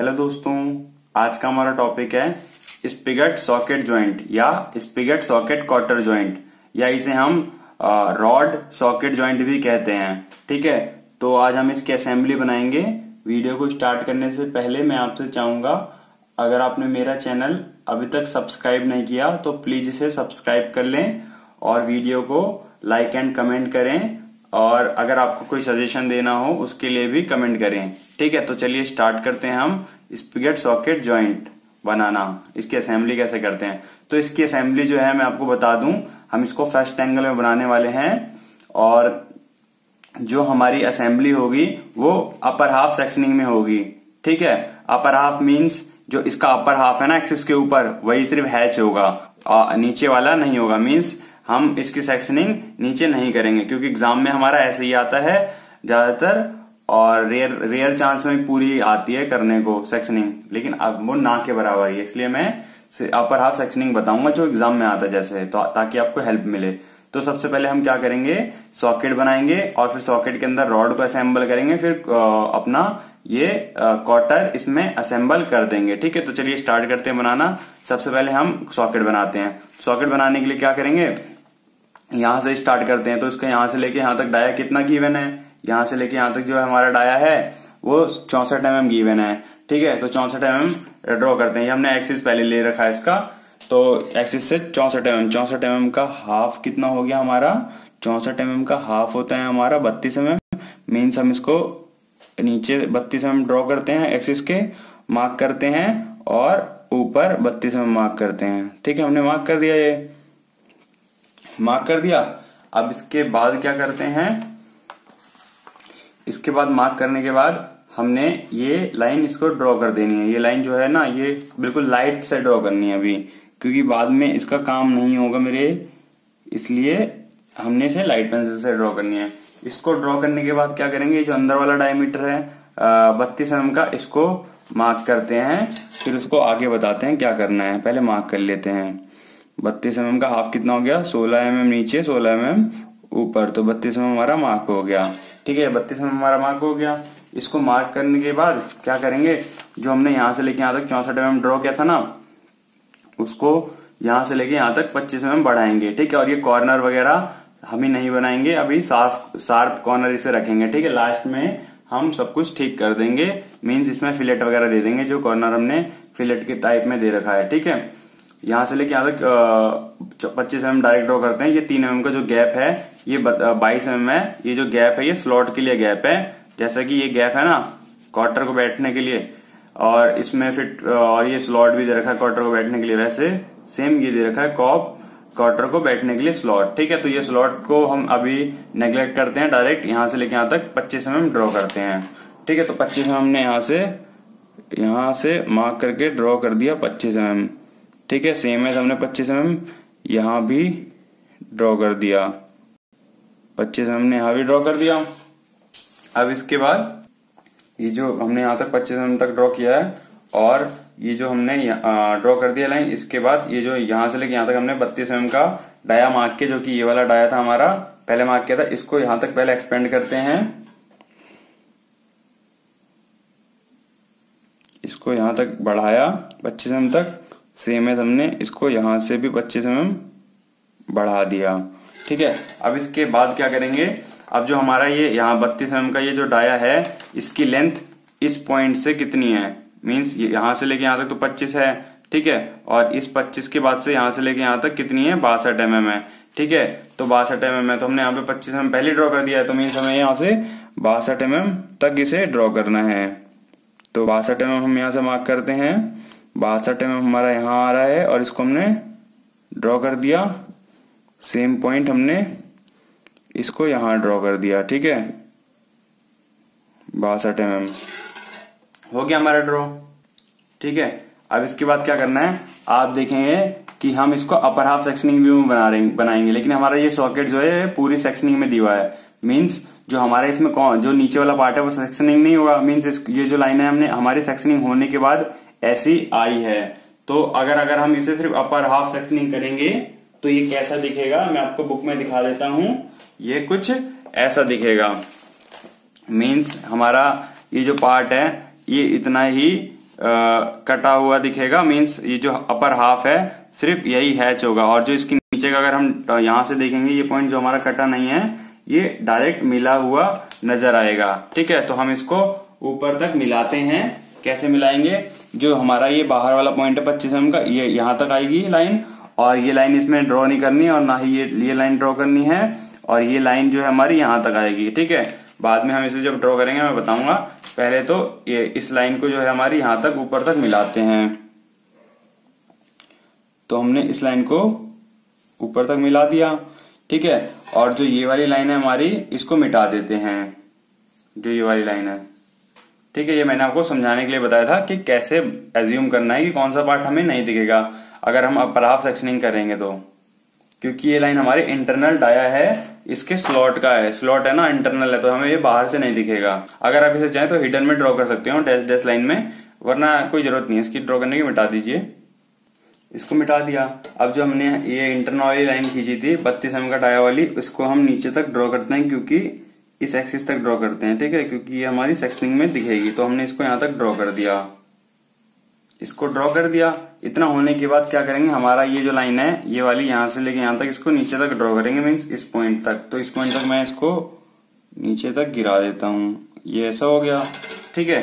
Hello दोस्तों, आज का हमारा टॉपिक है स्पिगट सॉकेट ज्वाइंट या स्पिगट सॉकेट क्वार्टर ज्वाइंट या इसे हम रॉड सॉकेट ज्वाइंट भी कहते हैं, ठीक है? तो आज हम इसकी असेंबली बनाएँगे। वीडियो को स्टार्ट करने से पहले मैं आपसे चाहूँगा, अगर आपने मेरा चैनल अभी तक सब्सक्राइब नहीं किया तो प्लीज़ इसे सब्सक्राइब कर लें और वीडियो को लाइक एंड कमेंट करें। और अगर आपको कोई सजेशन देना हो, उसके लिए भी कमेंट करें। ठीक है तो चलिए स्टार्ट करते हैं हम स्पिगेट सॉकेट ज्वाइंट बनाना। इसकी असेंबली कैसे करते हैं? तो इसकी असेंबली जो है, मैं आपको बता दूँ, हम इसको फ़र्स्ट एंगल में बनाने वाले हैं और जो हमारी असेंबली होगी, वो अपर हाफ़ सेक्शनिंग में होगी। ठीक है अपर हाफ़ मींस जो इसका अपर हाफ़ है ना एक्सिस के ऊपर, वही सिर्फ़ हैच होगा। और नीचे वाला नहीं होगा मींस हम इसकी सेक्शनिंग नीचे नहीं करेंगे, क्योंकि एग्ज़ाम में हमारा ऐसे ही आता है, ज़्यादातर और रेयर रेयर चांस में पूरी आती है करने को सेक्शनिंग लेकिन अब वो ना के बराबर है, इसलिए मैं अपर हाफ़ सेक्शनिंग बताऊँगा जो एग्ज़ाम में आता है जैसे तो ताकि आपको हेल्प मिले। तो सबसे पहले हम क्या करेंगे? सॉकेट बनाएँगे और फिर सॉकेट के अंदर रॉड को असेंबल करेंगे, फिर अपना ये क्वार्टर इसमें असेंबल कर देंगे। ठीक है तो चलिए स्टार्ट करते हैं बनाना। सबसे पहले हम सॉकेट बनाते हैं। सॉकेट बनाने के लिए क्या करेंगे? यहाँ से स्टार्ट करते हैं तो इसका यहाँ से लेके यहाँ तक डाया कितना गिवन है? यहाँ से लेके यहाँ तक जो है हमारा डाया है, वो चौसठ एम एम गिवन है। ठीक है तो चौसठ एम एम ड्रॉ करते हैं। हमने एक्सिस पहले ले रखा है इसका तो एक्सिस से चौसठ एम एम चौसठ एम एम का हाफ़ कितना हो गया हमारा? चौसठ एम एम का हाफ़ होता है हमारा बत्तीस एम एम मीन्स हम इसको नीचे बत्तीस एम ड्रॉ करते हैं एक्सिस के मार्क करते हैं, और ऊपर बत्तीस एम मार्क करते हैं। ठीक है, हमने मार्क कर दिया ये। मार्क कर दिया। अब इसके बाद क्या करते हैं? इसके बाद मार्क करने के बाद हमने ये लाइन इसको ड्रॉ कर देनी है। ये लाइन जो है ना, ये बिल्कुल लाइट से ड्रॉ करनी है अभी, क्योंकि बाद में इसका काम नहीं होगा मेरे। इसलिए हमने इसे लाइट पेंसिल से ड्रॉ करनी है। इसको ड्रॉ करने के बाद क्या करेंगे? जो अंदर वाला डायमीटर है बत्तीस एम का, इसको मार्क करते हैं। फिर उसको आगे बताते हैं क्या करना है। पहले मार्क कर लेते हैं। बत्तीस एम का हाफ़ कितना हो गया? सोलह एम नीचे, सोलह एम ऊपर तो बत्तीस एम हमारा मार्क हो गया। ठीक है, बत्तीस एम हमारा मार्क हो गया। इसको मार्क करने के बाद क्या करेंगे? जो हमने यहाँ से लेके यहाँ तक चौसठ एम ड्रॉ किया था ना, उसको यहाँ से लेके यहाँ तक पच्चीस एम बढ़ाएँगे। ठीक है, और ये कॉर्नर वगैरह हम ही नहीं बनाएँगे, अभी साफ़ शार्प कॉर्नर इसे रखेंगे। ठीक है लास्ट में हम सब कुछ ठीक कर देंगे। मीन्स इसमें फिलेट वगैरह दे देंगे, जो कॉर्नर हमने फिलेट के टाइप में दे रखा है। ठीक है यहाँ से लेके यहाँ तक पच्चीस एम डायरेक्ट ड्रॉ करते हैं। ये तीन एम का जो गैप है, ये बाईस एम है। ये जो गैप है, ये स्लॉट के लिए गैप है। जैसा कि ये गैप है ना क्वार्टर को बैठने के लिए। और इसमें फिर और ये स्लॉट भी दे रखा है क्वार्टर को बैठने के लिए। वैसे सेम ये दे रखा है कॉप क्वार्टर को बैठने के लिए स्लॉट ठीक है तो ये स्लॉट को हम अभी नेग्लेक्ट करते हैं डायरेक्ट यहाँ से लेके यहाँ तक पच्चीस एम ड्रॉ करते हैं। ठीक है तो पच्चीस एम हमने यहाँ से यहाँ से मार्क करके ड्रॉ कर दिया पच्चीस एम ठीक है सेम है हमने पच्चीस एम यहाँ भी ड्रॉ कर दिया। पच्चीस ने यहाँ भी ड्रॉ कर दिया। अब इसके बाद ये जो हमने यहाँ तक पच्चीस एम तक ड्रॉ किया है, और ये जो हमने ड्रॉ कर दिया लाइन, इसके बाद ये जो यहाँ से लेके यहाँ तक हमने बत्तीस एम का डाया मार्क के जो कि ये वाला डाया था हमारा, पहले मार्क किया था, इसको यहाँ तक पहले एक्सपेंड करते हैं। इसको यहाँ तक बढ़ाया पच्चीस एम तक। सेम है हमने इसको यहाँ से भी 25 एम बढ़ा दिया। ठीक है? अब इसके बाद क्या करेंगे? अब जो हमारा ये यहाँ बत्तीस एम का ये जो डाया है, इसकी लेंथ इस पॉइंट से कितनी है? मीन्स यहाँ से लेके यहाँ तक तो 25 है। ठीक है? और इस 25 के बाद से यहाँ से लेके यहाँ तक कितनी है? बासठ एम है। ठीक है? तो बासठ एम है तो हमने यहाँ पे पच्चीस एम पहले ड्रॉ कर दिया है तो मीन्स हमें यहाँ से बासठ एम तक इसे ड्रॉ करना है। तो बासठ एम हम यहाँ से मार्क करते हैं। बासठ एम हमारा यहाँ आ रहा है और इसको हमने ड्रॉ कर दिया। सेम पॉइंट हमने इसको यहाँ ड्रॉ कर दिया, ठीक है? बासठ एम हो गया हमारा ड्रॉ ठीक है? अब इसके बाद क्या करना है? आप देखेंगे कि हम इसको अपर हाफ़ सेक्शनिंग व्यू में बना रहे बनाएँगे, लेकिन हमारा ये सॉकेट जो है, पूरी सेक्शनिंग में दिया है। मीन्स जो हमारे इसमें कौन जो नीचे वाला पार्ट है, वो सेक्शनिंग नहीं होगा। मीन्स ये जो लाइन है हमने हमारी सेक्शनिंग होने के बाद ऐसी आई है। तो अगर अगर हम इसे सिर्फ़ अपर हाफ़ सेक्शनिंग करेंगे तो ये कैसा दिखेगा? मैं आपको बुक में दिखा देता हूँ। ये कुछ ऐसा दिखेगा। मीन्स हमारा ये जो पार्ट है ये इतना ही आ, कटा हुआ दिखेगा। मीन्स ये जो अपर हाफ़ है सिर्फ़ यही हैच होगा। और जो इसके नीचे का अगर हम यहाँ से देखेंगे ये पॉइंट जो हमारा कटा नहीं है ये डायरेक्ट मिला हुआ नज़र आएगा। ठीक है तो हम इसको ऊपर तक मिलाते हैं। कैसे मिलाएँगे? जो हमारा ये बाहर वाला पॉइंट है, पच्चीस एम का, ये यहाँ तक आएगी लाइन और ये लाइन इसमें ड्रॉ नहीं करनी, और ना ही ये ये लाइन ड्रॉ करनी है, और ये लाइन जो है हमारी यहाँ तक आएगी, ठीक है? बाद में हम इसे जब ड्रॉ करेंगे, मैं बताऊँगा। पहले तो ये इस लाइन को जो है हमारी यहाँ तक, ऊपर तक मिलाते हैं। तो हमने इस लाइन को ऊपर तक मिला दिया, ठीक है? और जो ये वाली लाइन है हमारी, इसको मिटा देते हैं, जो ये वाली लाइन है। ठीक है, ये मैंने आपको समझाने के लिए बताया था कि कैसे एज्यूम करना है कि कौन सा पार्ट हमें नहीं दिखेगा। अगर हम अपर हाफ़ सेक्शनिंग करेंगे तो। क्योंकि ये लाइन हमारे इंटरनल डाया है, इसके स्लॉट का है। स्लॉट है ना इंटरनल है तो हमें ये बाहर से नहीं दिखेगा। अगर आप इसे चाहें तो हिडन में ड्रॉ कर सकते हो डैश डैश लाइन में। वरना कोई ज़रूरत नहीं है, इसकी ड्रॉ करने की मिटा दीजिए। इसको मिटा दिया। अब जो हमने ये इंटरनल वाली लाइन खींची थी, बत्तीस एम का डाया वाली उसको हम नीचे तक ड्रॉ करते हैं क्योंकि इस एक्सिस तक ड्रॉ करते हैं, ठीक है? क्योंकि ये हमारी सेक्शनिंग में दिखेगी तो हमने इसको यहाँ तक ड्रॉ कर दिया। इसको ड्रॉ कर दिया। इतना होने के बाद क्या करेंगे? हमारा ये जो लाइन है, ये वाली यहाँ से लेके यहाँ तक इसको नीचे तक ड्रॉ करेंगे मीन्स इस पॉइंट तक। तो इस पॉइंट तक मैं इसको नीचे तक गिरा देता हूँ। ये ऐसा हो गया, ठीक है?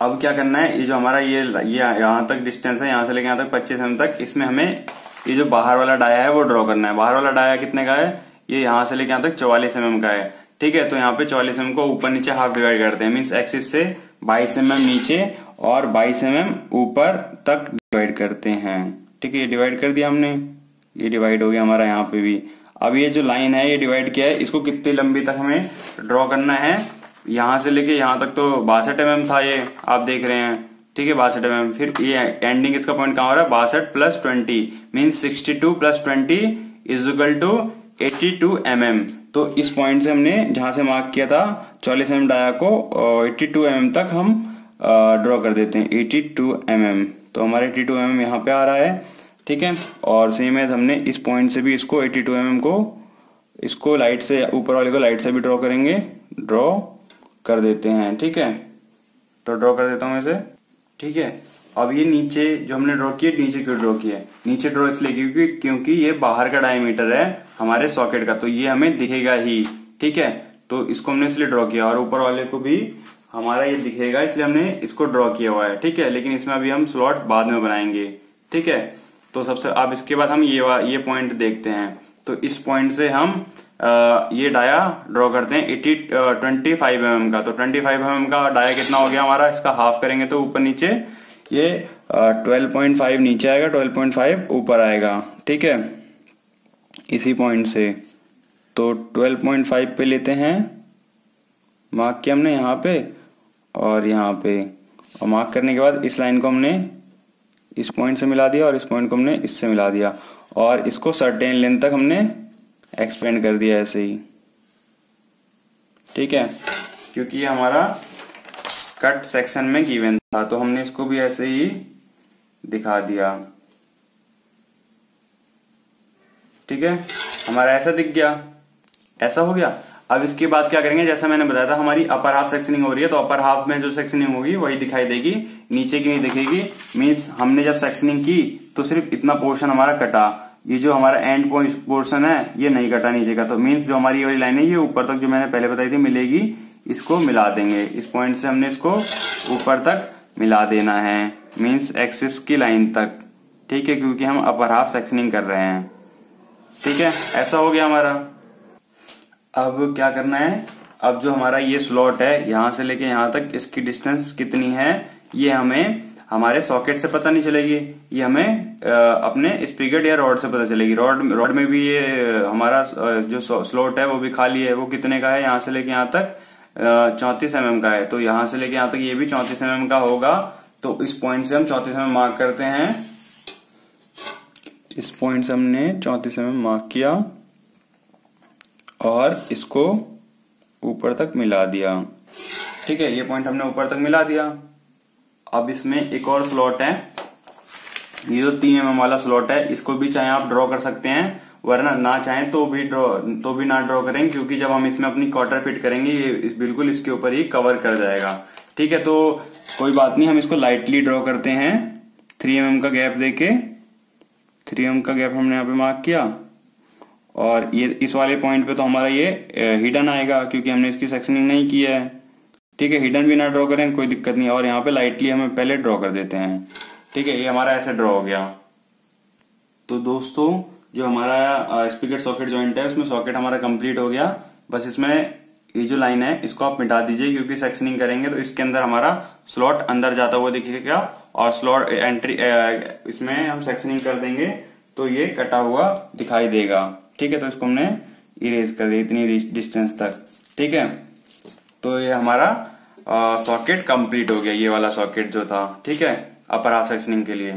अब क्या करना है? ये जो हमारा ये ये यहाँ तक डिस्टेंस है, यहाँ से लेके यहाँ तक पच्चीस एम तक, इसमें हमें ये जो बाहर वाला डाया है, वो ड्रॉ करना है। बाहर वाला डाया कितने का है? ये यहाँ से लेके यहाँ तक चौवालीस एम का है। ठीक है तो यहाँ पे चौवालीस एम को ऊपर नीचे हाफ़ डिवाइड करते हैं। मीन्स एक्सिस से बाईस एम नीचे और बाईस एम ऊपर तक डिवाइड करते हैं। ठीक है, ये डिवाइड कर दिया हमने। ये डिवाइड हो गया हमारा यहाँ पे भी। अब ये जो लाइन है, ये डिवाइड किया है। इसको कितनी लंबी तक हमें ड्रॉ करना है? यहाँ से लेके यहाँ तक तो बासठ एम था ये, आप देख रहे हैं। ठीक है, बासठ एम फिर ये एंडिंग इसका पॉइंट कहाँ हो रहा है? बासठ plus twenty mean sixty two plus twenty is equal to eighty two M M तो इस पॉइंट से हमने जहाँ से मार्क किया था, चौलीस एम डाया को एट्टी टू एम तक हम ड्रॉ कर देते हैं। एटी टू एम एम तो हमारा एट्टी टू एम एम यहाँ पे आ रहा है, ठीक है? और सेम है हमने इस पॉइंट से भी इसको, एट्टी टू एम एम को, इसको लाइट से, ऊपर वाले को लाइट से भी ड्रॉ करेंगे। ड्रॉ कर देते हैं, ठीक है? तो ड्रॉ कर देता हूँ इसे, ठीक है? अब ये नीचे जो हमने ड्रॉ किया नीचे क्यों ड्रॉ किया है? नीचे ड्रॉ इसलिए क्योंकि क्योंकि ये बाहर का डायमीटर है हमारे सॉकेट का तो ये हमें दिखेगा ही ठीक है? तो इसको हमने इसलिए ड्रॉ किया और ऊपर वाले को भी हमारा ये दिखेगा इसलिए हमने इसको ड्रॉ किया हुआ है ठीक है? लेकिन इसमें अभी हम स्लॉट बाद में बनाएँगे ठीक है? तो सबसे अब इसके बाद हम ये ये पॉइंट देखते हैं। तो इस पॉइंट से हम आ, ये डाया ड्रॉ करते हैं एटी ट्वेंटी फाइव एम का। तो ट्वेंटी फाइव एम का डाया कितना हो गया हमारा? इसका हाफ़ करेंगे तो ऊपर नीचे ये ट्वेल्व पॉइंट फाइव नीचे आएगा ट्वेल्व पॉइंट फाइव ऊपर आएगा, ठीक है? इसी पॉइंट से। तो ट्वेल्व पॉइंट फाइव पे लेते हैं मार्क किया हमने यहाँ पे और यहाँ पे। और मार्क करने के बाद इस लाइन को हमने इस पॉइंट से मिला दिया और इस पॉइंट को हमने इससे मिला दिया। और इसको सर्टेन लेंथ तक हमने एक्सपेंड कर दिया ऐसे ही। ठीक है? क्योंकि ये हमारा कट सेक्शन में गिवन था तो हमने इसको भी ऐसे ही दिखा दिया। ठीक है? हमारा ऐसा दिख गया। ऐसा हो गया? अब इसके बाद क्या करेंगे? जैसा मैंने बताया था, हमारी अपर हाफ़ सेक्शनिंग हो रही है तो अपर हाफ़ में जो सेक्शनिंग होगी, वही दिखाई देगी। नीचे की नहीं दिखेगी। मीन्स हमने जब सेक्शनिंग की तो सिर्फ़ इतना पोर्शन हमारा कटा। ये जो हमारा एंड पोर्शन है, ये नहीं कटा नीचे का। तो मीन्स जो हमारी वाली लाइन है, ये ऊपर तक जो मैंने पहले बताई थी, मिलेगी इसको मिला देंगे। इस पॉइंट से हमने इसको ऊपर तक मिला देना है। मीन्स एक्सिस की लाइन तक। ठीक है, क्योंकि हम अपर हाफ़ सेक्शनिंग कर रहे हैं। ठीक है, ऐसा हो गया हमारा। अब क्या करना है? अब जो हमारा ये स्लॉट है, यहाँ से लेके यहाँ तक इसकी डिस्टेंस कितनी है? ये हमें हमारे सॉकेट से पता नहीं चलेगी। ये हमें अपने स्पीकर या रॉड से पता चलेगी। रॉड रॉड में भी ये हमारा जो स्लॉट है, वो भी खाली है। वो कितने का है? यहाँ से लेके यहाँ तक चौतीस एम का है। तो यहाँ से लेके यहाँ तक ये भी चौतीस एम का होगा। तो इस पॉइंट से हम चौतीस एम मार्क करते हैं। इस पॉइंट से हमने चौतीस एम मार्क किया और इसको ऊपर तक मिला दिया। ठीक है, ये पॉइंट हमने ऊपर तक मिला दिया। अब इसमें एक और स्लॉट है। ये जो तीन एम वाला स्लॉट है, इसको भी चाहे आप ड्रॉ कर सकते हैं। वरना ना चाहें तो भी ड्रॉ तो भी ना ड्रॉ करेंगे क्योंकि जब हम इसमें अपनी क्वार्टर फिट करेंगे, ये बिल्कुल इसके ऊपर ही कवर कर जाएगा। ठीक है तो कोई बात नहीं, हम इसको लाइटली ड्रॉ करते हैं। थ्री एम का गैप देके थ्री एम का गैप हमने यहाँ पे मार्क किया। और ये, इस वाले पॉइंट पे तो हमारा ये हिडन आएगा, क्योंकि हमने इसकी सेक्शनिंग नहीं की है। ठीक है हिडन भी ना ड्रॉ करें, कोई दिक्कत नहीं। और यहाँ पे लाइटली हमें पहले ड्रॉ कर देते हैं। ठीक है, ये हमारा ऐसे ड्रॉ हो गया। तो दोस्तों जो हमारा स्पीकर सॉकेट ज्वाइंट है, उसमें सॉकेट हमारा कंप्लीट हो गया। बस इसमें ये जो लाइन है, इसको आप मिटा दीजिए, क्योंकि सेक्शनिंग करेंगे तो इसके अंदर हमारा स्लॉट अंदर जाता हुआ दिखेगा और स्लॉट एंट्री इसमें हम सेक्शनिंग कर देंगे तो ये कटा हुआ दिखाई देगा। ठीक है तो इसको हमने इरेज कर दिया, इतनी डिस्टेंस तक। ठीक है तो ये हमारा सॉकेट कंप्लीट हो गया, ये वाला सॉकेट जो था। ठीक है अपर सेक्शनिंग के लिए।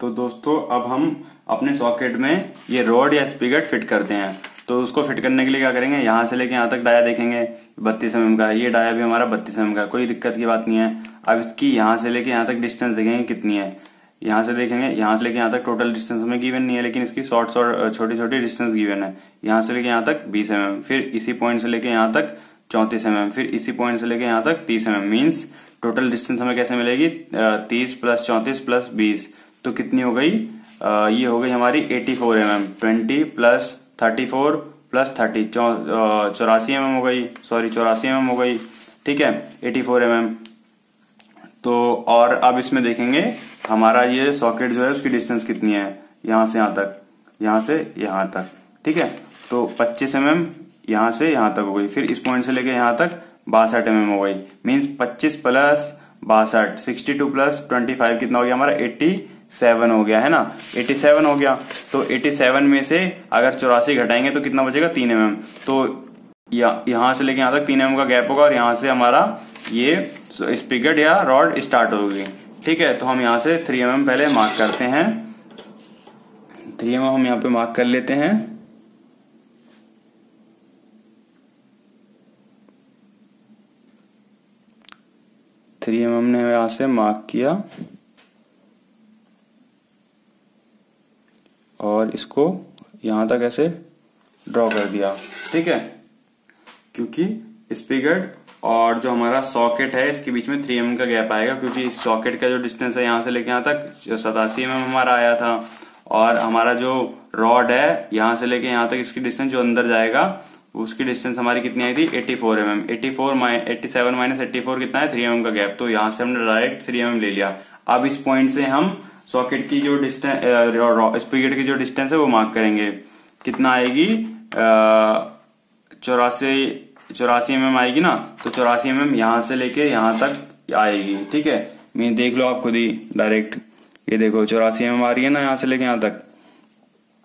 तो दोस्तों, अब हम अपने सॉकेट में ये रोड या स्पीकर फिट करते हैं। तो उसको फिट करने के लिए क्या करेंगे? यहाँ से लेके यहाँ तक डाया देखेंगे, बत्तीस एम का। ये डाया भी हमारा बत्तीस एम का, कोई दिक्कत की बात नहीं है। अब इसकी यहाँ से लेके यहाँ तक डिस्टेंस देखेंगे कितनी है। यहाँ से देखेंगे, यहाँ से लेके यहाँ तक टोटल डिस्टेंस हमें गिवन नहीं है, लेकिन इसकी शॉर्ट शॉर्ट छोटी छोटी डिस्टेंस गिवन है। यहाँ से लेके यहाँ तक बीस एम फिर इसी पॉइंट से लेके यहाँ तक चौंतीस एम फिर इसी पॉइंट से लेके यहाँ तक तीस M M means total distance हमें कैसे मिलेगी? तीस प्लस चौंतीस प्लस बीस। तो कितनी हो गई? आ, ये हो गई हमारी eighty four M M twenty plus thirty four plus thirty चौरासी एम एम हो गई सॉरी चौरासी एम हो गई ठीक है एटी फोर एम तो और अब इसमें देखेंगे हमारा ये सॉकेट जो है उसकी डिस्टेंस कितनी है? यहाँ से यहाँ तक यहाँ से यहाँ तक ठीक है? तो 25 एम एम यहाँ से यहाँ तक हो गई फिर इस पॉइंट से लेके यहाँ तक बासठ एम हो गई। मीन्स 25 प्लस बासठ sixty two plus twenty five कितना हो गया? हमारा एट्टी सेवन हो गया, है ना? 87 हो गया। तो 87 में से अगर चौरासी घटाएँगे तो कितना बचेगा? तीन एम एम। तो यहाँ से लेके यहाँ तक तीन एम का गैप होगा और यहाँ से हमारा ये स्पिगट या रॉड स्टार्ट होगी ठीक है तो हम यहाँ से थ्री एम पहले मार्क करते हैं। थ्री एम हम यहाँ पे मार्क कर लेते हैं। थ्री एम ने यहाँ से मार्क किया। और इसको यहाँ तक ऐसे ड्रॉ कर दिया। ठीक है? क्योंकि स्पीगर और जो हमारा सॉकेट है, इसके बीच में थ्री एम का गैप आएगा क्योंकि सॉकेट का जो डिस्टेंस है यहाँ से लेके यहाँ तक सतासी एम हमारा आया था और हमारा जो रॉड है यहाँ से लेके यहाँ तक इसकी डिस्टेंस जो अंदर जाएगा, उसकी डिस्टेंस हमारी कितनी आई थी? 84 four M M eighty four eighty seven minus eighty four कितना है? थ्री एम का गैप तो यहाँ से हमने डायरेक्ट थ्री एम ले लिया। अब इस पॉइंट से हम सॉकेट की जो डिस्टेंस स्पीकर की जो डिस्टेंस है वो मार्क करेंगे। कितना आएगी? चौरासी चौरासी एम आएगी ना? तो चौरासी एम यहाँ से लेके यहाँ तक आएगी, ठीक है? मीन देख लो आप खुद ही, डायरेक्ट। ये देखो, चौरासी एम आ रही है ना यहाँ से लेके यहाँ तक।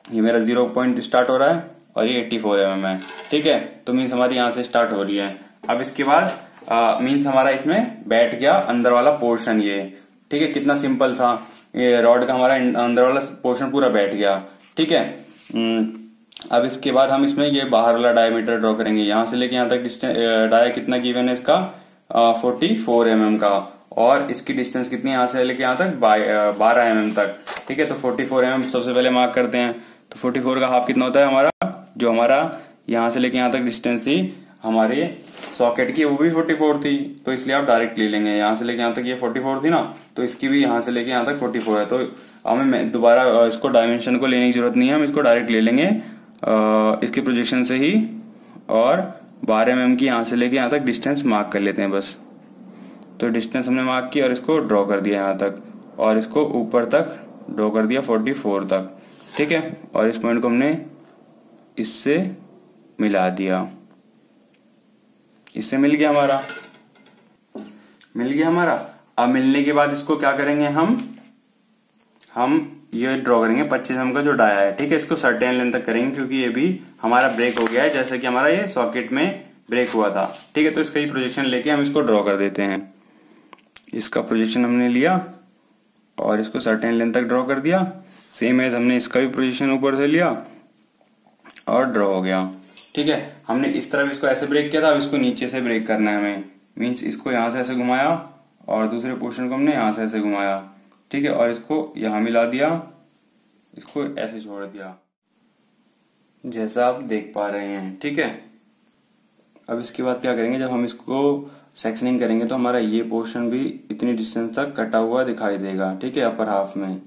ये मेरा ज़ीरो पॉइंट स्टार्ट हो रहा है और ये एट्टी फोर एम है, ठीक है? तो मीन्स हमारी यहाँ से स्टार्ट हो रही है। अब इसके बाद मीन्स हमारा इसमें बैठ गया अंदर वाला पोर्शन ये, ठीक है? कितना सिंपल था। ये रॉड का हमारा अंदर वाला पोर्शन पूरा बैठ गया। ठीक है? हम्म, अब इसके बाद हम इसमें ये बाहर वाला डायमीटर ड्रॉ करेंगे। यहाँ से लेके यहाँ तक डिस्टेंस डाया कितना गिवन है इसका? फोर्टी फोर एम एम का। और इसकी डिस्टेंस कितनी यहाँ से लेके यहाँ तक? बारह एम एम तक। ठीक है? तो फोर्टी फोर एम एम सबसे पहले मार्क करते हैं। तो फोर्टी फोर का हाफ़ कितना होता है हमारा? जो हमारा यहाँ से लेके यहाँ तक डिस्टेंस थी हमारे सॉकेट की, वो भी 44 थी तो इसलिए आप डायरेक्ट ले लेंगे। यहाँ से लेके यहाँ तक ये 44 थी ना तो इसकी भी यहाँ से लेके यहाँ तक 44 है। तो हमें दोबारा इसको डायमेंशन को लेने की ज़रूरत नहीं है, हम इसको डायरेक्ट ले लेंगे। इसके प्रोजेक्शन से ही, और बारह एम की यहाँ से लेके यहाँ तक डिस्टेंस मार्क कर लेते हैं बस। तो डिस्टेंस हमने मार्क किया और इसको ड्रॉ कर दिया यहाँ तक, और इसको ऊपर तक ड्रॉ कर दिया 44 तक। ठीक है? और इस पॉइंट को हमने इससे मिला दिया। इससे मिल गया हमारा। मिल गया हमारा। अब मिलने के बाद इसको क्या करेंगे हम? हम ये ड्रॉ करेंगे 25 एम का जो डाया है, ठीक है? इसको सर्टेन लेंथ तक करेंगे क्योंकि ये भी हमारा ब्रेक हो गया है, जैसे कि हमारा ये सॉकेट में ब्रेक हुआ था, ठीक है? तो इसका ही प्रोजेक्शन लेके हम इसको ड्रॉ कर देते हैं। इसका प्रोजेक्शन हमने लिया और इसको सर्टेन लेंथ तक ड्रॉ कर दिया। सेम एज हमने इसका भी प्रोजेक्शन ऊपर से लिया और ड्रॉ हो गया। ठीक है? हमने इस तरफ़ इसको ऐसे ब्रेक किया था, अब इसको नीचे से ब्रेक करना है हमें। मीन्स इसको यहाँ से ऐसे घुमाया, और दूसरे पोर्शन को हमने यहाँ से ऐसे घुमाया। ठीक है? और इसको यहाँ मिला दिया। इसको ऐसे छोड़ दिया। जैसा आप देख पा रहे हैं। ठीक है? अब इसके बाद क्या करेंगे? जब हम इसको सेक्शनिंग करेंगे तो हमारा ये पोर्शन भी इतनी डिस्टेंस तक कटा हुआ दिखाई देगा। ठीक है? अपर हाफ़ में।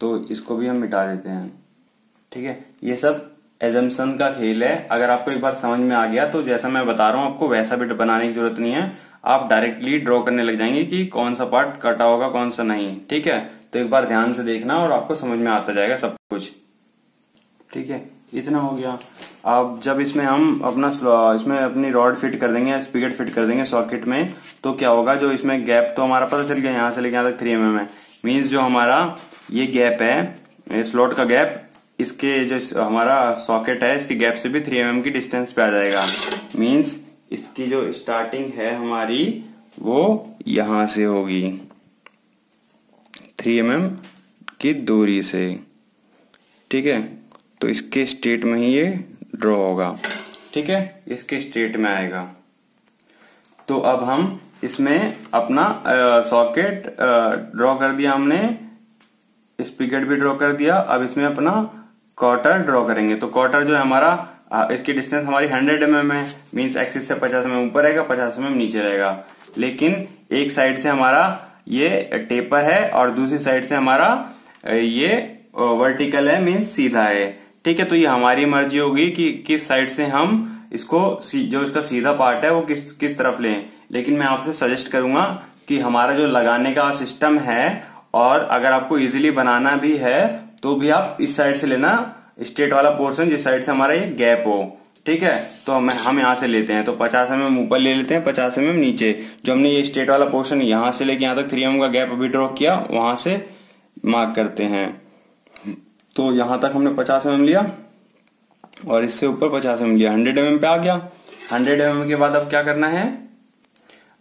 तो इसको भी हम मिटा देते हैं। ठीक है? ये सब एजम्सन का खेल है। अगर आपको एक बार समझ में आ गया तो जैसा मैं बता रहा हूँ, आपको वैसा बिट बनाने की ज़रूरत नहीं है। आप डायरेक्टली ड्रॉ करने लग जाएँगे कि कौन सा पार्ट कटा होगा, कौन सा नहीं। ठीक है? तो एक बार ध्यान से देखना और आपको समझ में आता जाएगा सब कुछ। ठीक है? इतना हो गया। अब जब इसमें हम अपना इसमें अपनी रॉड फिट कर देंगे स्पीकर फिट कर देंगे सॉकेट में तो क्या होगा? जो इसमें गैप तो हमारा पता चल गया, यहाँ से लेके यहाँ तक थ्री एम एम है। मीन्स जो हमारा ये गैप है स्लॉट का गैप इसके जो हमारा सॉकेट है, इसके गैप से भी थ्री एम की डिस्टेंस पे आ जाएगा। मीन्स इसकी जो स्टार्टिंग है हमारी, वो यहाँ से होगी। थ्री एम mm की दूरी से। ठीक है? तो इसके स्टेट में ही ये ड्रॉ होगा। ठीक है? इसके स्टेट में आएगा। तो अब हम इसमें अपना सॉकेट ड्रॉ कर दिया हमने। स्पीकर भी ड्रॉ कर दिया। अब इसमें अपना क्वार्टर ड्रॉ करेंगे। तो क्वार्टर जो है हमारा इसकी डिस्टेंस हमारी 100 एम mm है मीन्स एक्सिस से 50 एम ऊपर रहेगा 50 एम नीचे रहेगा। लेकिन एक साइड से हमारा ये टेपर है और दूसरी साइड से हमारा ये वर्टिकल है मीन्स सीधा है। ठीक है तो ये हमारी मर्ज़ी होगी कि किस साइड से हम इसको जो इसका सीधा पार्ट है, वो किस किस तरफ़ लें। लेकिन मैं आपसे सजेस्ट करूँगा कि हमारा जो लगाने का सिस्टम है, और अगर आपको इजीली बनाना भी है तो भी आप इस साइड से लेना स्ट्रेट वाला पोर्शन जिस साइड से हमारा ये गैप हो। ठीक है? तो हम हम यहाँ से लेते हैं। तो 50 एम mm ऊपर ले लेते हैं 50 एम mm नीचे। जो हमने ये स्ट्रेट वाला पोर्शन यहाँ से लेके यहाँ तक थ्री एम का गैप अभी ड्रॉ किया, वहाँ से मार्क करते हैं। तो यहाँ तक हमने 50 एम mm लिया और इससे ऊपर 50 एम mm लिया। 100 एम mm पे आ गया। 100 एम mm के बाद अब क्या करना है?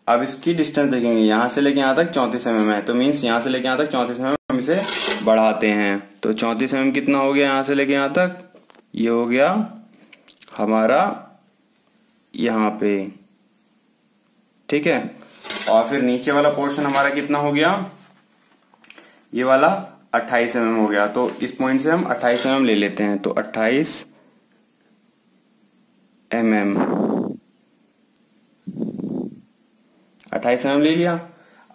अब इसकी डिस्टेंस देखेंगे। यहाँ से लेके यहाँ तक चौंतीस एम है। तो मीन्स यहाँ से लेके यहाँ तक चौंतीस एम हम इसे बढ़ाते हैं। तो चौंतीस एम कितना हो गया? यहाँ से लेके यहाँ तक ये हो गया हमारा यहाँ पे। ठीक है? और फिर नीचे वाला पोर्शन हमारा कितना हो गया? ये वाला 28 एम हो गया। तो इस पॉइंट से हम 28 एम ले लेते हैं। तो 28 एम एम अट्ठाईस एम ले लिया।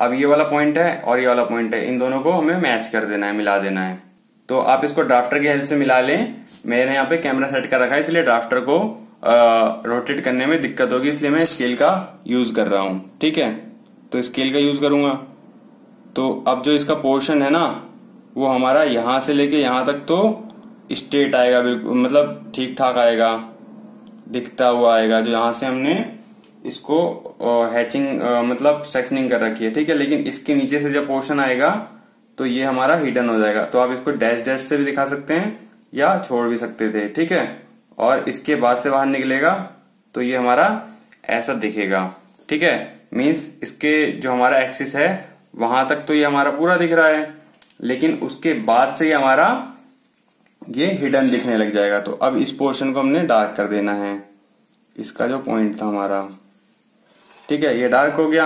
अब ये वाला पॉइंट है और ये वाला पॉइंट है। इन दोनों को हमें मैच कर देना है, मिला देना है। तो आप इसको ड्राफ्टर की हेल्प से मिला लें। मैंने यहाँ पे कैमरा सेट कर रखा है, इसलिए ड्राफ्टर को रोटेट करने में दिक्कत होगी, इसलिए मैं स्केल का यूज़ कर रहा हूँ। ठीक है? तो स्केल का यूज़ करूँगा। तो अब जो इसका पोर्शन है ना, वो हमारा यहाँ से लेके यहाँ तक तो स्ट्रेट आएगा बिल्कुल मतलब ठीक ठाक आएगा। दिखता हुआ आएगा, जो यहाँ से हमने इसको हैचिंग मतलब सेक्शनिंग कर रखी है, ठीक है? लेकिन इसके नीचे से जब पोर्शन आएगा तो ये हमारा हिडन हो जाएगा। तो आप इसको डैश डैश से भी दिखा सकते हैं, या छोड़ भी सकते थे, ठीक है? और इसके बाद से बाहर निकलेगा तो ये हमारा ऐसा दिखेगा, ठीक है? मीन्स इसके जो हमारा एक्सिस है, वहाँ तक तो ये हमारा पूरा दिख रहा है, लेकिन उसके बाद से ही हमारा, ये हिडन दिखने लग जाएगा। तो अब इस पोर्शन को हमने डार्क कर देना है। इसका जो पॉइंट था हमारा। ठीक है, ये डार्क हो गया।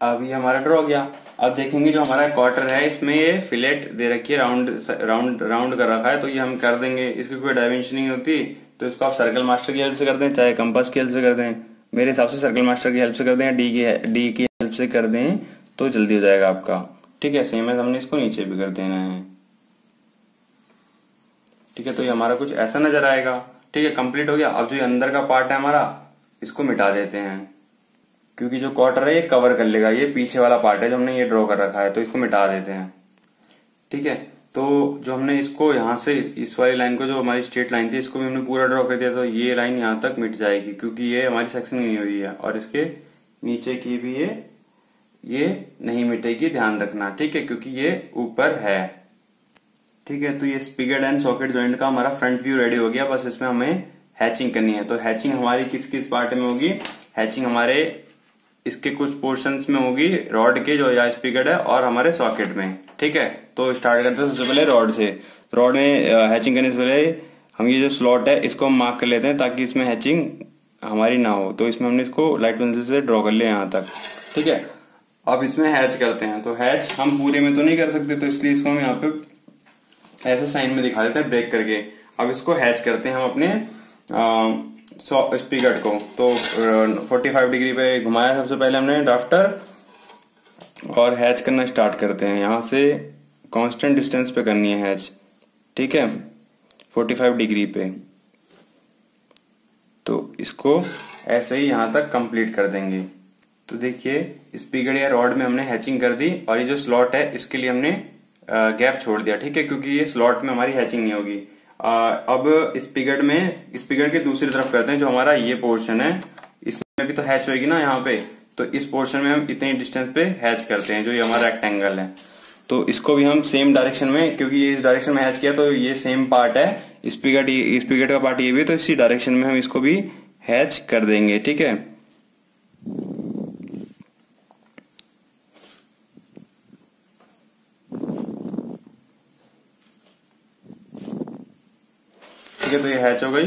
अब ये हमारा ड्रॉ हो गया। अब देखेंगे जो हमारा क्वार्टर है, इसमें ये फिलेट दे रखी है राउंड राउंड राउंड कर रखा है तो ये हम कर देंगे। इसकी कोई डायमेंशन नहीं होती तो इसको आप सर्कल मास्टर की हेल्प से कर दें, चाहे कंपास की हेल्प से कर दें। मेरे हिसाब से सर्कल मास्टर की हेल्प से कर दें या डी की डी की हेल्प से कर दें तो जल्दी हो जाएगा आपका। ठीक है सेम एज हमने इसको नीचे भी कर देना है। ठीक है तो ये हमारा कुछ ऐसा नज़र आएगा। ठीक है कंप्लीट हो गया। अब जो ये अंदर का पार्ट है हमारा इसको मिटा देते हैं। क्योंकि जो क्वार्टर है, ये कवर कर लेगा। ये पीछे वाला पार्ट है जो हमने ये ड्रॉ कर रखा है तो इसको मिटा देते हैं। ठीक है? तो जो हमने इसको यहाँ से इस वाली लाइन को, जो हमारी स्ट्रेट लाइन थी, इसको भी हमने पूरा ड्रॉ कर दिया तो ये लाइन यहाँ तक मिट जाएगी, क्योंकि ये हमारी सेक्शन नहीं हुई है। और इसके नीचे की भी ये ये नहीं मिटेगी, ध्यान रखना। ठीक है? क्योंकि ये ऊपर है। ठीक है? तो ये स्पिगेट एंड सॉकेट ज्वाइंट का हमारा फ्रंट व्यू रेडी हो गया। बस इसमें हमें हैचिंग करनी है। तो हैचिंग हमारी किस किस पार्ट में होगी? हैचिंग हमारे इसके कुछ पोर्शंस में होगी। रॉड के जो या स्पीकर है और हमारे सॉकेट में। ठीक है? तो स्टार्ट करते हैं सबसे पहले रॉड से। रॉड में हैचिंग करने से पहले हम ये जो स्लॉट है, इसको हम मार्क कर लेते हैं ताकि इसमें हैचिंग हमारी ना हो। तो इसमें हमने इसको लाइट पेंसिल से ड्रॉ कर लिया यहाँ तक। ठीक है? अब इसमें हैच करते हैं। तो हैच हम पूरे में तो नहीं कर सकते तो इसलिए इसको हम यहाँ पे ऐसे साइन में दिखा देते हैं ब्रेक करके। अब इसको हैच करते हैं हम अपने स्पीकर को तो 45 डिग्री पे घुमाया सबसे पहले हमने ड्राफ्टर और हैच करना स्टार्ट करते हैं। यहाँ से कांस्टेंट डिस्टेंस पे करनी है हैच ठीक है? 45 डिग्री पे। तो इसको ऐसे ही यहाँ तक कंप्लीट कर देंगे। तो देखिए स्पीकर या रॉड में हमने हैचिंग कर दी और ये जो स्लॉट है, इसके लिए हमने गैप छोड़ दिया। ठीक है? क्योंकि ये स्लॉट में हमारी हैचिंग नहीं होगी। अब स्पीकर में स्पीकर के दूसरी तरफ़ करते हैं, जो हमारा ये पोर्शन है। इसमें भी तो हैच होगी ना यहाँ पे। तो इस पोर्शन में हम इतने डिस्टेंस पे हैच करते हैं, जो ये हमारा रेक्टेंगल है। तो इसको भी हम सेम डायरेक्शन में, क्योंकि ये इस डायरेक्शन में हैच किया तो ये सेम पार्ट है। स्पीकर स्पीकर का पार्ट ये भी तो इसी डायरेक्शन में हम इसको भी हैच कर देंगे, ठीक है? ठीक है तो ये हैच हो गई।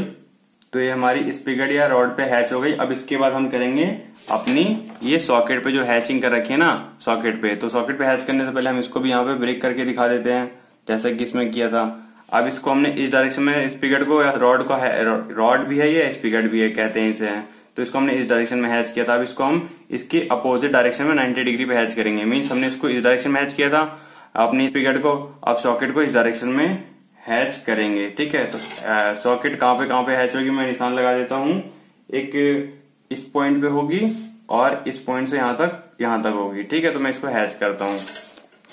तो ये हमारी स्पीकर या रॉड पे हैच हो गई। अब इसके बाद हम करेंगे अपनी ये सॉकेट पे जो हैचिंग कर रखी है ना सॉकेट पे। तो सॉकेट पे हैच करने से पहले हम इसको भी यहाँ पे ब्रेक करके दिखा देते हैं, जैसे कि इसमें किया था। अब इसको हमने इस डायरेक्शन में स्पीकर को रॉड को रॉड भी है ये स्पीकर भी है, कहते हैं इसे। तो इसको हमने इस डायरेक्शन में हैच किया था। अब इसको हम इसके अपोजिट डायरेक्शन में 90 डिग्री पे हैच करेंगे। मीन्स हमने इसको इस डायरेक्शन में हैच किया था, अपनी स्पीकर को, अब सॉकेट को इस डायरेक्शन में हैच करेंगे, ठीक है? तो सॉकेट कहाँ पे कहाँ पे हैच होगी? मैं निशान लगा देता हूँ। एक, इस पॉइंट पे होगी और इस पॉइंट से यहाँ तक यहाँ तक होगी, ठीक है? तो मैं इसको हैच करता हूँ।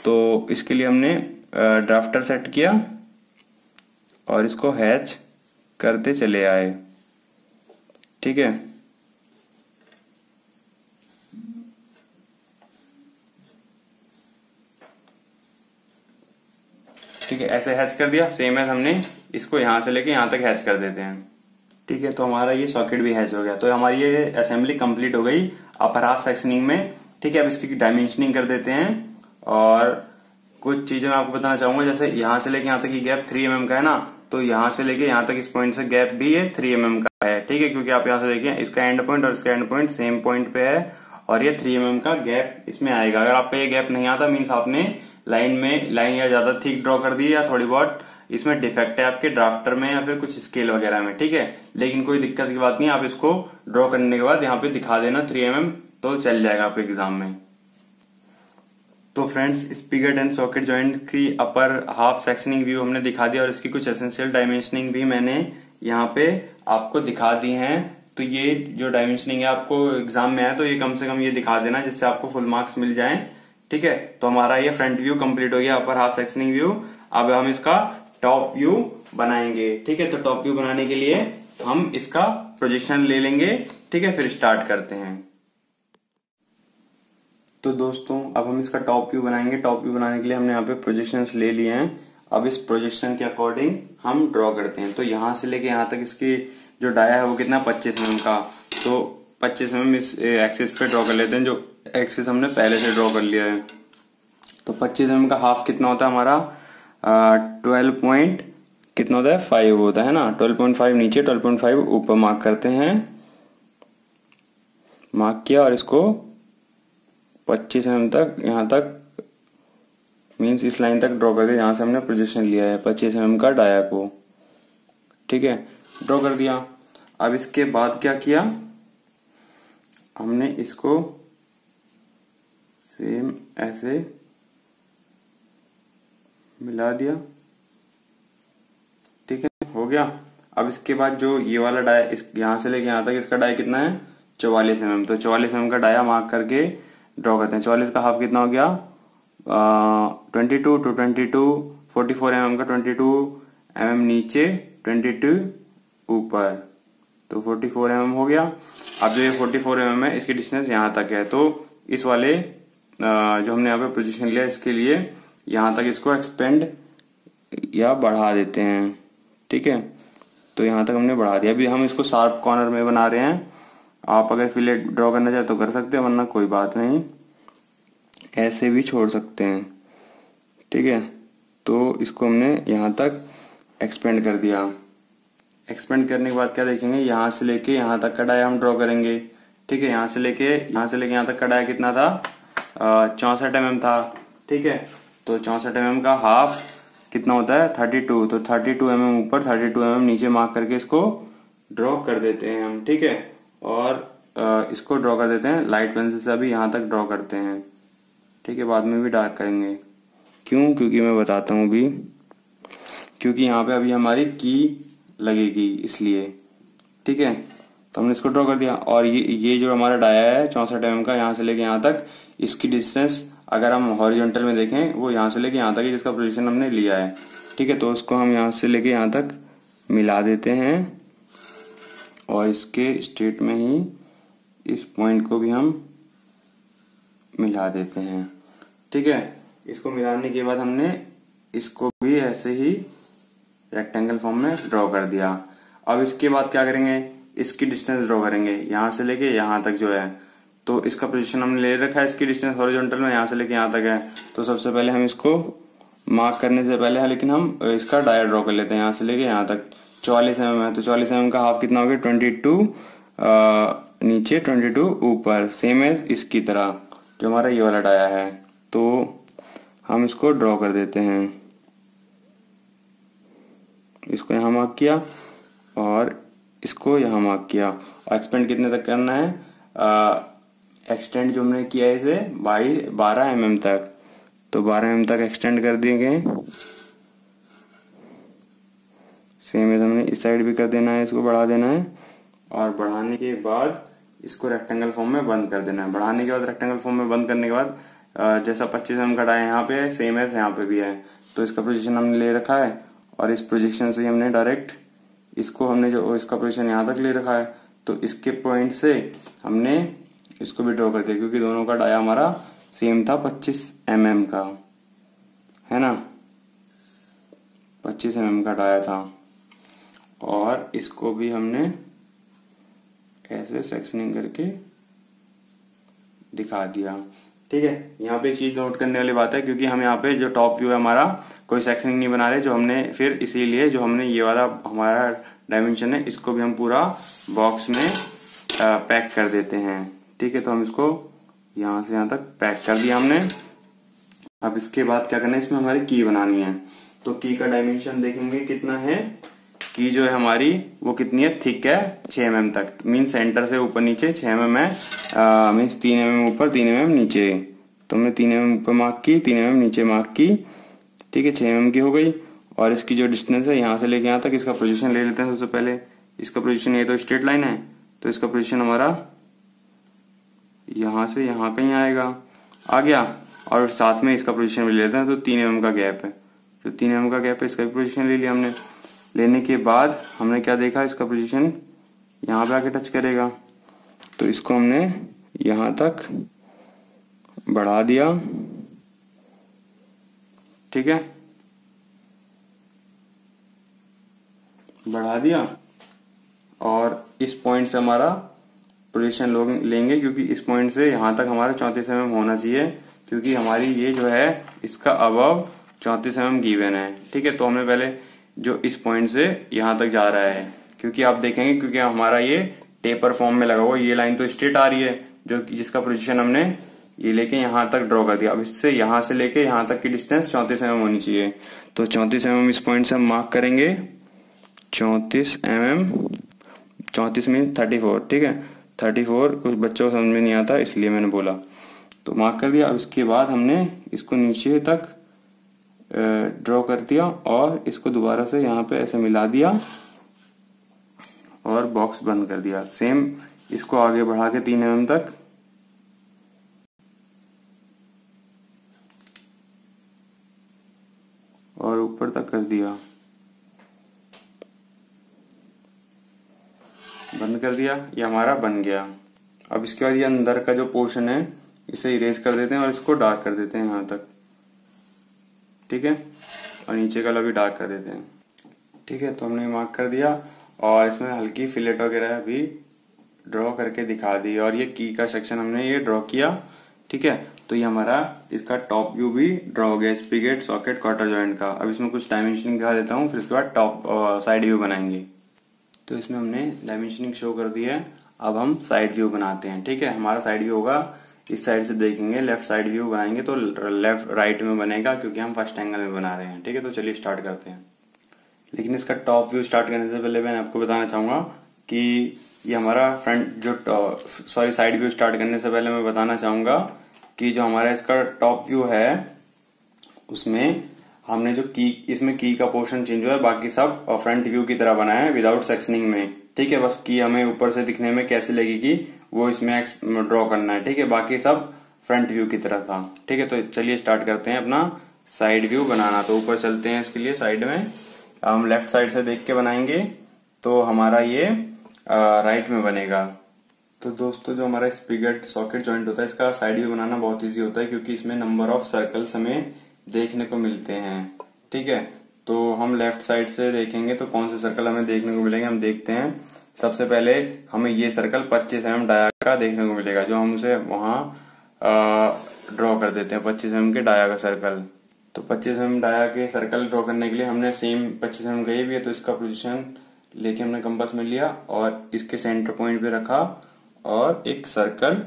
तो इसके लिए हमने ड्राफ्टर सेट किया और इसको हैच करते चले आए, ठीक है? ठीक है, ऐसे हैच कर दिया सेम है हमने इसको यहाँ से लेके यहाँ तक हैच कर देते हैं। ठीक है तो हमारा ये सॉकेट भी हैच हो गया। तो हमारी ये असेंबली कंप्लीट हो गई अपर हाफ़ सेक्शनिंग में। ठीक है, अब इसकी डायमेंशनिंग कर देते हैं। और कुछ चीज़ें मैं आपको बताना चाहूँगा, जैसे यहाँ से लेके यहाँ तक ये गैप थ्री एम का है ना तो यहाँ से लेके यहाँ तक इस पॉइंट से गैप भी ये थ्री एम का है। ठीक है, क्योंकि आप यहाँ से देखिए इसका एंड पॉइंट और इसका एंड पॉइंट सेम पॉइंट पे है और ये थ्री एम का गैप इसमें आएगा। अगर आपका ये गैप नहीं आता मीन्स आपने लाइन में, लाइन या ज़्यादा थिक ड्रॉ कर दी या थोड़ी बहुत, इसमें डिफेक्ट है आपके ड्राफ्टर में या फिर कुछ स्केल वगैरह में, ठीक है? लेकिन कोई दिक्कत की बात नहीं, आप इसको ड्रॉ करने के बाद यहाँ पे दिखा देना थ्री एम तो चल जाएगा आपके एग्ज़ाम में। तो friends, speaker and socket joint की अपर हाफ़ सेक्शनिंग व्यू हमने दिखा दिया और इसकी कुछ एसेंशियल डायमेंशनिंग भी मैंने यहाँ पे आपको दिखा दी है। तो ये जो डायमेंशनिंग है, आपको एग्ज़ाम में है तो ये कम से कम ये दिखा देना, जिससे आपको फुल मार्क्स मिल जाए। ठीक है? तो हमारा ये फ्रंट व्यू कंप्लीट हो गया अपर हाफ़ सेक्शनिंग व्यू अब हम इसका टॉप व्यू बनाएँगे, ठीक है? तो टॉप व्यू बनाने के लिए हम इसका प्रोजेक्शन ले लेंगे, ठीक है? फिर स्टार्ट करते हैं। तो दोस्तों, अब हम इसका टॉप व्यू बनाएँगे। टॉप व्यू बनाने के लिए हमने यहाँ पे प्रोजेक्शन ले लिए हैं। अब इस प्रोजेक्शन के अकॉर्डिंग हम ड्रॉ करते हैं। तो यहाँ से लेके यहाँ तक इसकी जो डाया है वो कितना? पच्चीस एम का। तो पच्चीस एम इस एक्सिस पे ड्रॉ कर लेते हैं, जो एक्सिस हमने पहले से ड्रॉ कर लिया है। तो पच्चीस एम का हाफ़ कितना होता है हमारा? ट्वेल्व पॉइंट कितना होता है? फाइव होता है ना? ट्वेल्व पॉइंट फाइव नीचे ट्वेल्व पॉइंट फाइव ऊपर मार्क करते हैं। मार्क किया और इसको पच्चीस एम तक, यहाँ तक मीन्स इस लाइन तक ड्रॉ कर दिया। यहाँ से हमने पोजिशन लिया है, पच्चीस एम का डाया को। ठीक है? ड्रॉ कर दिया। अब इसके बाद क्या किया? हमने इसको सेम ऐसे मिला दिया। ठीक है, हो गया। अब इसके बाद जो ये वाला डाया इस यहाँ से लेके यहाँ तक इसका डाया कितना है? चौवालीस एम तो चौवालीस एम का डाया मार्क करके ड्रॉ करते हैं। चौवालीस का हाफ़ कितना हो गया? Twenty two two twenty two. Forty four M का ट्वेंटी टू एम एम नीचे, ट्वेंटी टू ऊपर। तो फोर्टी फोर एम हो गया। अब जो ये फोर्टी फोर एम है, इसकी डिस्टेंस यहाँ तक है। तो इस वाले जो हमने यहाँ पे पोजीशन लिया, इसके लिए यहाँ तक इसको एक्सपेंड या बढ़ा देते हैं। ठीक है? तो यहाँ तक हमने बढ़ा दिया। अभी हम इसको शार्प कॉर्नर में बना रहे हैं। आप अगर फिलेट ड्रॉ करना चाहे तो कर सकते हैं, वरना कोई बात नहीं। ऐसे भी छोड़ सकते हैं। ठीक है? तो इसको हमने यहाँ तक एक्सपेंड कर दिया। एक्सपेंड करने के बाद क्या देखेंगे? यहाँ से लेके यहाँ तक का डाया हम ड्रॉ करेंगे। ठीक है? यहाँ से लेके, यहाँ से लेके यहाँ तक का कितना था? चौसठ एम था ठीक है? तो चौसठ एम का हाफ़ कितना होता है? थर्टी टू तो थर्टी टू एम ऊपर थर्टी टू एम नीचे मार्क करके इसको ड्रॉ कर देते हैं हम ठीक है? और आ, इसको ड्रॉ कर देते हैं लाइट पेंसिल से अभी यहाँ तक ड्रॉ करते हैं ठीक है? बाद में भी डार्क करेंगे। क्यों? क्योंकि मैं बताता हूँ अभी। क्योंकि यहाँ पे अभी हमारी की लगेगी इसलिए ठीक है? तो हमने इसको ड्रॉ कर दिया। और ये ये जो हमारा डाया है चौसठ एम का यहाँ से लेके यहाँ तक इसकी डिस्टेंस अगर हम हॉरिजॉन्टल में देखें, वो यहाँ से लेके यहाँ तक जिसका पोजीशन हमने लिया है। ठीक है तो उसको हम यहाँ से लेके यहाँ तक मिला देते हैं। और इसके स्टेट में ही इस पॉइंट को भी हम मिला देते हैं। ठीक है, इसको मिलाने के बाद हमने इसको भी ऐसे ही रेक्टेंगल फॉर्म में ड्रॉ कर दिया। अब इसके बाद क्या करेंगे? इसकी डिस्टेंस ड्रॉ करेंगे। यहाँ से लेके यहाँ तक जो है तो इसका पोजीशन हमने ले रखा है, इसकी डिस्टेंस हॉरिजॉन्टल में यहाँ से लेके यहाँ तक है। तो सबसे पहले हम इसको मार्क करने से पहले है लेकिन हम इसका डाया ड्रॉ कर लेते हैं यहाँ से लेके यहाँ तक। चौवालीस एम है तो चौवालीस एम का हाफ़ कितना हो गया? ट्वेंटी टू नीचे ट्वेंटी टू ऊपर। सेम एज इसकी तरह, जो हमारा ये वाला डाया है। तो हम इसको ड्रॉ कर देते हैं। इसको यहाँ मार्क किया और इसको यहाँ मार्क किया। एक्सपेंड कितने तक करना है? एक्सटेंड जो हमने किया है इसे बाई बारह एम mm तक। तो बारह एम mm तक एक्सटेंड कर दिए गए। सेम है हमने इस साइड भी कर देना है, इसको बढ़ा देना है। और बढ़ाने के बाद इसको रेक्टेंगल फॉर्म में बंद कर देना है। बढ़ाने के बाद रेक्टेंगल फॉर्म में बंद करने के बाद जैसा पच्चीस एम का डाया यहाँ पे सेम है यहाँ पे भी है। तो इसका पोजीशन हमने ले रखा है और इस पोजीशन से हमने डायरेक्ट इसको हमने जो, इसका पोजीशन यहाँ तक ले रखा है। तो इसके पॉइंट से हमने इसको भी ड्रॉ कर दिया क्योंकि दोनों का डाया हमारा सेम था 25 एम mm का। है ना? 25 एम mm का डाया था। और इसको भी हमने ऐसे सेक्शनिंग करके दिखा दिया। ठीक है? यहाँ पे चीज़ नोट करने वाली बात है, क्योंकि हम यहाँ पे जो टॉप व्यू है हमारा, कोई सेक्शनिंग नहीं बना रहे, जो हमने फिर इसीलिए जो हमने ये वाला हमारा डायमेंशन है, इसको भी हम पूरा बॉक्स में पैक कर देते हैं। ठीक है तो हम इसको यहाँ से यहाँ तक पैक कर दिया हमने। अब इसके बाद क्या करना है, इसमें हमारी की बनानी है। तो की का डायमेंशन देखेंगे कितना है। की जो है हमारी, वो कितनी है? थिक है, छह एम mm तक। मीन सेंटर से ऊपर नीचे छह एम mm है। मीन्स तीन एम mm ऊपर, तीन एम एम नीचे। तो हमने तीन एम एम ऊपर मार्क की, तीन एम एम नीचे मार्क की। ठीक है, छह एम की हो गई। और इसकी जो डिस्टेंस है, यहाँ से लेके यहाँ तक इसका पोजिशन ले लेते हैं सबसे पहले। इसका पोजिशन ये तो स्ट्रेट लाइन है। तो इसका पोजिशन हमारा यहाँ से यहाँ पे ही आएगा। आ गया। और साथ में इसका पोजीशन भी लेते हैं तो तीन एम का गैप है। जो तीन एम का गैप है, इसका पोजीशन ले लिया हमने। लेने के बाद हमने क्या देखा? इसका पोजीशन यहाँ पे आके टच करेगा। तो इसको हमने यहाँ तक बढ़ा दिया। ठीक है? बढ़ा दिया। और इस पॉइंट से हमारा पोजीशन लोग लेंगे, क्योंकि इस पॉइंट से यहाँ तक हमारा चौंतीस एम होना चाहिए, क्योंकि हमारी ये जो है, इसका अबव चौंतीस एम गिवन है। ठीक है तो हमने पहले जो इस पॉइंट से यहाँ तक जा रहा है, क्योंकि आप देखेंगे, क्योंकि हमारा ये टेपर फॉर्म में लगा हुआ, ये लाइन तो स्ट्रेट आ रही है, जो जिसका पोजीशन हमने ये लेके यहाँ तक ड्रॉ कर दिया। अब इससे यहाँ से लेके यहाँ तक की डिस्टेंस चौंतीस एम होनी चाहिए। तो चौंतीस एम इस पॉइंट से हम मार्क करेंगे, चौंतीस एम एम चौंतीस मीन थर्टी फोर ठीक है? थर्टी फोर कुछ बच्चों को समझ में नहीं आता, इसलिए मैंने बोला। तो मार्क कर दिया अब इसके बाद हमने इसको नीचे तक ड्रॉ कर दिया, और इसको दोबारा से यहाँ पे ऐसे मिला दिया, और बॉक्स बंद कर दिया। सेम इसको आगे बढ़ा के तीन एम तक। और ऊपर तक कर दिया। बंद कर दिया, ये हमारा बन गया। अब इसके बाद ये अंदर का जो पोर्शन है, इसे इरेज कर देते हैं और इसको डार्क कर देते हैं यहाँ तक। ठीक है? और नीचे का भी डार्क कर देते हैं। ठीक है तो हमने मार्क कर दिया और इसमें हल्की फिलेट वगैरह भी ड्रॉ करके दिखा दी और ये की का सेक्शन हमने ये ड्रॉ किया। ठीक है? तो ये हमारा इसका टॉप व्यू भी ड्रॉ हो गया स्पीगेट सॉकेट क्वार्टर जॉइंट का। अब इसमें कुछ डायमेंशनिंग दिखा देता हूँ, फिर उसके बाद टॉप साइड व्यू बनाएँगे। तो इसमें हमने डायमेंशनिंग शो कर दी है। अब हम साइड व्यू बनाते हैं, ठीक है? हमारा साइड व्यू होगा, इस साइड से देखेंगे लेफ़्ट साइड व्यू बनाएँगे तो लेफ़्ट राइट में बनेगा क्योंकि हम फ़र्स्ट एंगल में बना रहे हैं, ठीक है? तो चलिए स्टार्ट करते हैं। लेकिन इसका टॉप व्यू स्टार्ट करने से पहले मैं आपको बताना चाहूँगा कि ये हमारा फ्रंट जो सॉरी साइड व्यू स्टार्ट करने से पहले मैं बताना चाहूँगा कि जो हमारा इसका टॉप व्यू है, उसमें हमने जो की इसमें की का पोर्शन चेंज हुआ है बाकी सब फ्रंट व्यू की तरह बनाया है विदाउट सेक्शनिंग में। ठीक है बस की हमें ऊपर से दिखने में कैसे लगेगी वो इसमें ड्रॉ करना है। ठीक है बाकी सब फ्रंट व्यू की तरह था। ठीक है तो चलिए स्टार्ट करते हैं अपना साइड व्यू बनाना। तो ऊपर चलते हैं इसके लिए साइड में। हम लेफ़्ट साइड से देख के बनाएँगे तो हमारा ये आ, राइट में बनेगा। तो दोस्तों जो हमारा स्पिगट सॉकेट जॉइंट होता है इसका साइड व्यू बनाना बहुत इजी होता है क्योंकि इसमें नंबर ऑफ़ सर्कल्स हमें देखने को मिलते हैं। ठीक है? तो हम लेफ़्ट साइड से देखेंगे तो कौन से सर्कल हमें देखने को मिलेंगे, हम देखते हैं। सबसे पहले हमें ये सर्कल 25 एम डाया का देखने को मिलेगा, जो हम उसे वहाँ ड्रॉ कर देते हैं 25 एम के डाया का सर्कल तो 25 एम डाया के सर्कल ड्रॉ करने के लिए हमने सेम 25 एम गई भी है तो इसका पोजीशन लेके हमने कंपास में लिया और इसके सेंटर पॉइंट पे रखा और एक सर्कल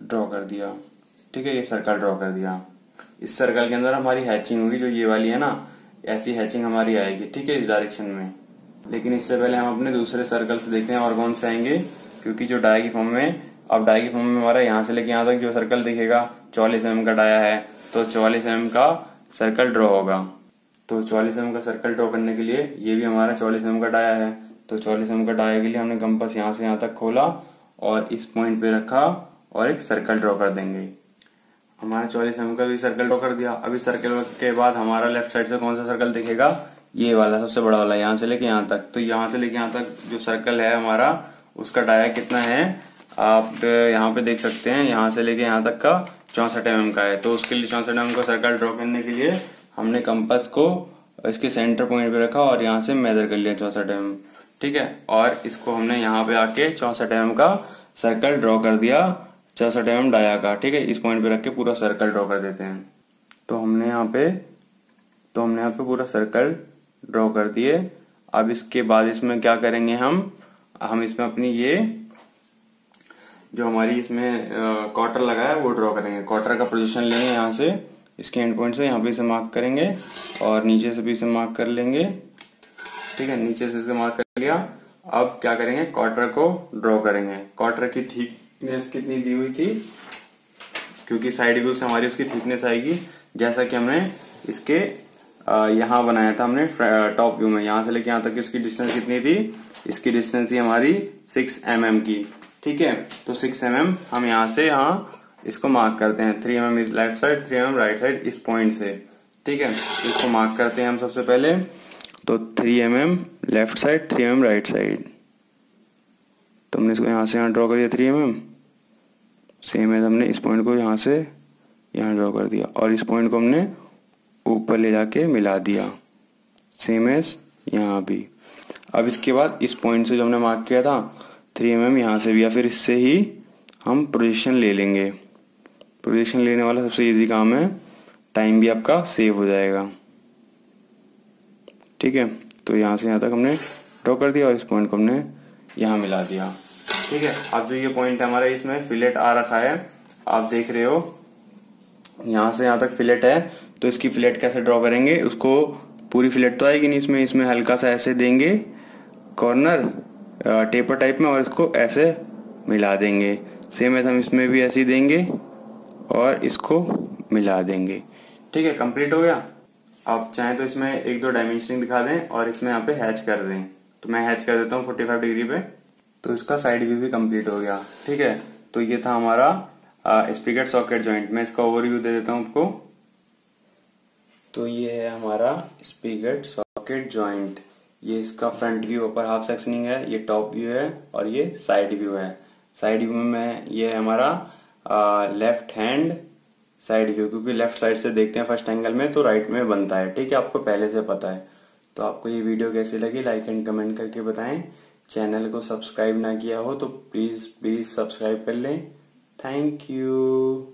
ड्रॉ कर दिया। ठीक है, ये सर्कल ड्रॉ कर दिया। इस सर्कल के अंदर हमारी हैचिंग होगी, जो ये वाली है ना, ऐसी हैचिंग हमारी आएगी, ठीक है, इस डायरेक्शन में। लेकिन इससे पहले हम अपने दूसरे सर्कल से देखते हैं, और कौन से आएँगे? क्योंकि जो डाय की फॉर्म में, अब डाय की फॉर्म में हमारा यहाँ से लेके यहाँ तक जो सर्कल दिखेगा चौलीस एम का डाया है तो चौलीस एम का सर्कल ड्रॉ होगा। तो चौलीस एम का सर्कल ड्रॉ करने के लिए, ये भी हमारा चौलीस एम का डाया है। तो चौलीस एम का डाया के लिए हमने कंपास यहाँ से यहाँ तक खोला, और इस पॉइंट पे रखा, और एक सर्कल ड्रॉ कर देंगे। हमारा चौलीस एम का भी सर्कल ड्रॉ कर दिया। अभी सर्कल के बाद हमारा लेफ़्ट साइड से कौन सा सर्कल दिखेगा? ये वाला सबसे बड़ा वाला, यहाँ से लेके यहाँ तक। तो यहाँ से लेके यहाँ तक जो सर्कल है हमारा, उसका डाया कितना है? आप यहाँ पे देख सकते हैं, यहाँ से लेके यहाँ तक का चौसठ एम का है। तो उसके लिए चौसठ एम का सर्कल ड्रॉ करने के लिए हमने कंपास को इसके सेंटर पॉइंट पे रखा और यहाँ से मेजर कर लिया चौसठ एम ठीक है? और इसको हमने यहाँ पे आके चौसठ एम का सर्कल ड्रॉ कर दिया। चौसठ एम डाया का, ठीक है? इस पॉइंट पे रख के पूरा सर्कल ड्रॉ कर देते हैं। तो हमने यहाँ पे तो हमने यहाँ पे पूरा सर्कल ड्रॉ कर दिए। अब इसके बाद इसमें क्या करेंगे हम? हम इसमें अपनी ये, जो हमारी इसमें क्वार्टर लगा है, वो ड्रॉ करेंगे। क्वार्टर का पोजिशन लेंगे यहाँ से। इसके एंड पॉइंट से यहाँ पे इसे मार्क करेंगे और नीचे से भी इसे मार्क कर लेंगे। ठीक है? नीचे से इसे मार्क कर लिया। अब क्या करेंगे? क्वार्टर को ड्रॉ करेंगे। क्वार्टर की थिकनेस कितनी दी हुई थी? क्योंकि साइड व्यू से हमारी उसकी थिकनेस आएगी। जैसा कि हमने इसके यहाँ बनाया था हमने टॉप व्यू में। यहाँ से लेके यहाँ तक इसकी डिस्टेंस कितनी थी? इसकी डिस्टेंस थी हमारी सिक्स एम mm की। ठीक है? तो सिक्स एम mm हम यहाँ से यहाँ इसको मार्क करते हैं। Three M M left side three M M right side इस पॉइंट से। ठीक है? इसको मार्क करते हैं हम सबसे पहले। तो three M M left side three M M right side तो हमने इसको यहाँ से यहाँ ड्रॉ कर दिया थ्री एम एम सेम है हमने इस पॉइंट को यहाँ से यहाँ ड्रॉ कर दिया। और इस पॉइंट को हमने ऊपर ले जाके मिला दिया। सेम एस यहाँ भी। अब इसके बाद इस पॉइंट से जो हमने मार्क किया था थ्री एम एम यहाँ से भी, या फिर इससे ही हम पोजीशन ले लेंगे। पोजीशन लेने वाला सबसे इजी काम है टाइम भी आपका सेव हो जाएगा। ठीक है? तो यहाँ से यहाँ तक हमने ड्रॉ कर दिया और इस पॉइंट को हमने यहाँ मिला दिया। ठीक है? अब जो ये पॉइंट है हमारा, इसमें फिलेट आ रखा है। आप देख रहे हो, यहाँ से यहाँ तक फिलेट है। तो इसकी फिलेट कैसे ड्रॉ करेंगे? उसको पूरी फिलेट तो आएगी नहीं इसमें। इसमें हल्का सा ऐसे देंगे कॉर्नर टेपर टाइप में और इसको ऐसे मिला देंगे। सेम ऐसा हम इसमें भी ऐसे ही देंगे और इसको मिला देंगे। ठीक है कंप्लीट हो गया? आप चाहें तो इसमें एक दो डायमेंशनिंग दिखा दें और इसमें यहाँ पे हैच कर दें। तो मैं हैच कर देता हूँ 45 डिग्री पे। तो इसका साइड व्यू भी कंप्लीट हो गया। ठीक है? तो ये था हमारा स्पीकर सॉकेट जॉइंट मैं इसका ओवरव्यू दे देता हूँ आपको। तो ये है हमारा स्पीकर सॉकेट जॉइंट ये इसका फ्रंट व्यू ऊपर हाफ़ सेक्शनिंग है, ये टॉप व्यू है और ये साइड व्यू है। साइड व्यू में ये है हमारा लेफ़्ट हैंड साइड व्यू क्योंकि लेफ़्ट साइड से देखते हैं फ़र्स्ट एंगल में तो राइट में बनता है। ठीक है? आपको पहले से पता है। तो आपको ये वीडियो कैसी लगी लाइक एंड कमेंट करके बताएँ। चैनल को सब्सक्राइब ना किया हो तो प्लीज़ प्लीज़ सब्सक्राइब कर लें। Thank you.